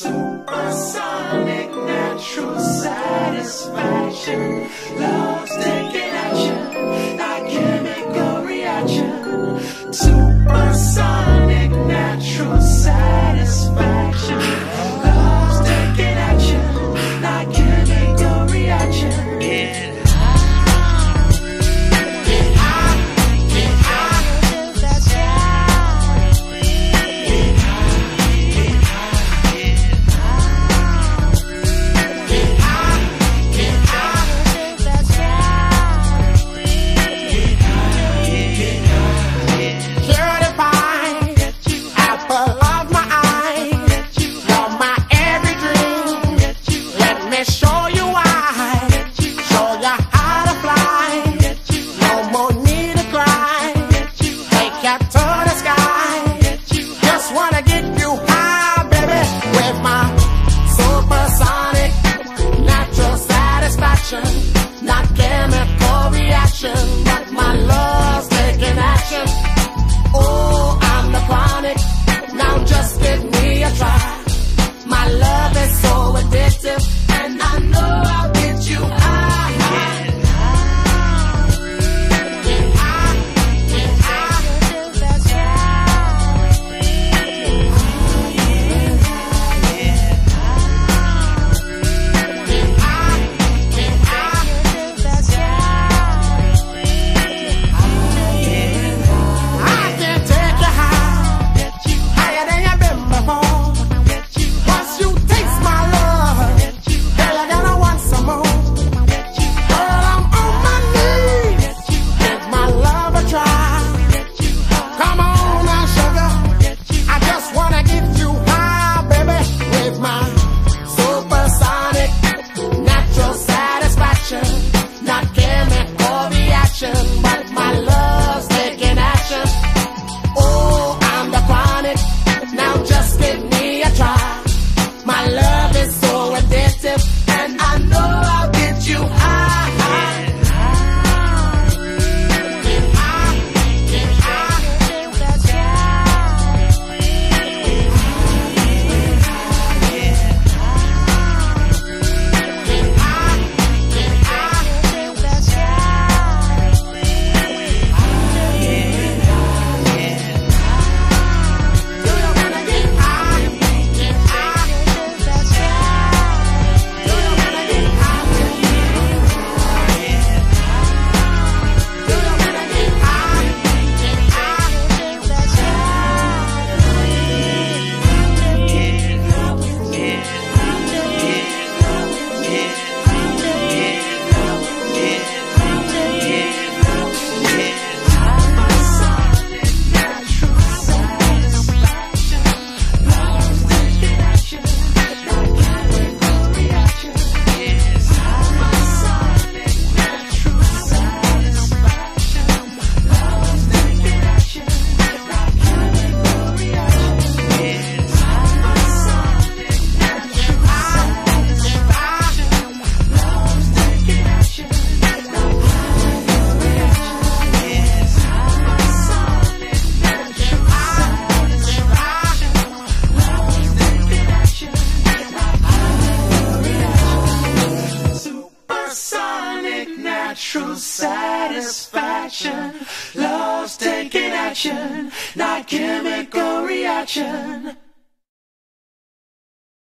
Supersonic natural satisfaction. Love's action. Love's taking action, not chemical reaction.